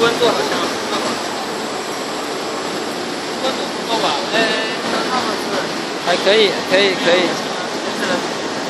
温度好像够吧，温不够吧？哎，他们还可以，可以，可以。